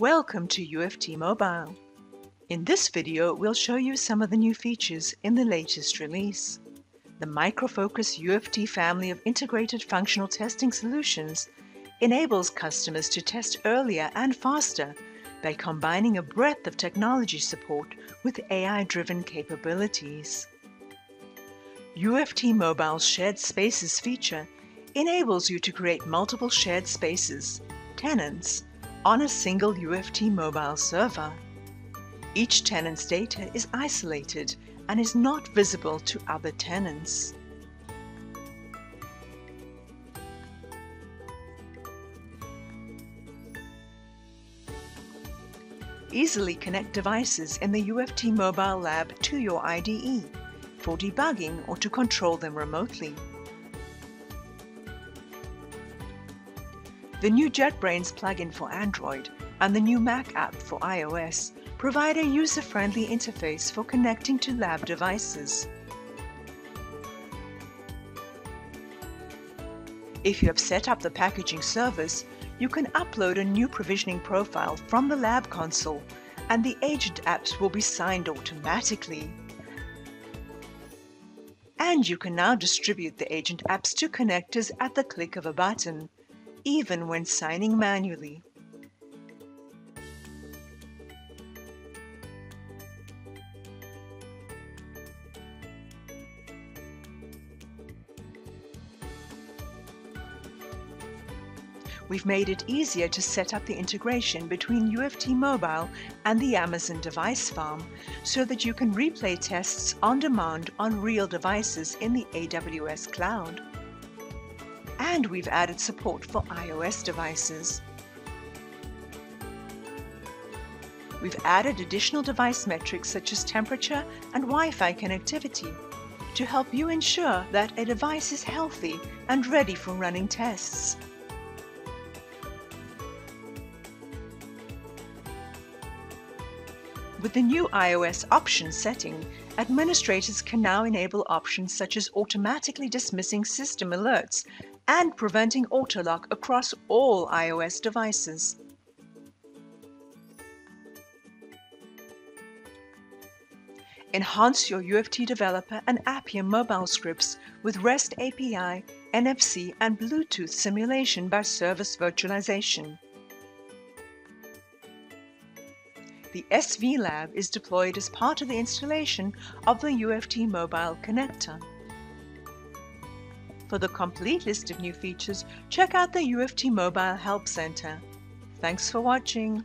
Welcome to UFT Mobile. In this video, we'll show you some of the new features in the latest release. The MicroFocus UFT family of integrated functional testing solutions enables customers to test earlier and faster by combining a breadth of technology support with AI-driven capabilities. UFT Mobile's Shared Spaces feature enables you to create multiple shared spaces, tenants, on a single UFT mobile server. Each tenant's data is isolated and is not visible to other tenants. Easily connect devices in the UFT Mobile Lab to your IDE for debugging or to control them remotely. The new JetBrains plugin for Android and the new Mac app for iOS provide a user-friendly interface for connecting to lab devices. If you have set up the packaging service, you can upload a new provisioning profile from the lab console and the agent apps will be signed automatically. And you can now distribute the agent apps to connectors at the click of a button even when signing manually. We've made it easier to set up the integration between UFT Mobile and the Amazon Device Farm so that you can replay tests on demand on real devices in the AWS cloud and we've added support for iOS devices. We've added additional device metrics such as temperature and Wi-Fi connectivity to help you ensure that a device is healthy and ready for running tests. With the new iOS option setting, administrators can now enable options such as automatically dismissing system alerts and preventing autolock across all iOS devices. Enhance your UFT developer and Appium mobile scripts with REST API, NFC, and Bluetooth simulation by service virtualization. The SV Lab is deployed as part of the installation of the UFT Mobile Connector. For the complete list of new features, check out the UFT Mobile Help Center. Thanks for watching.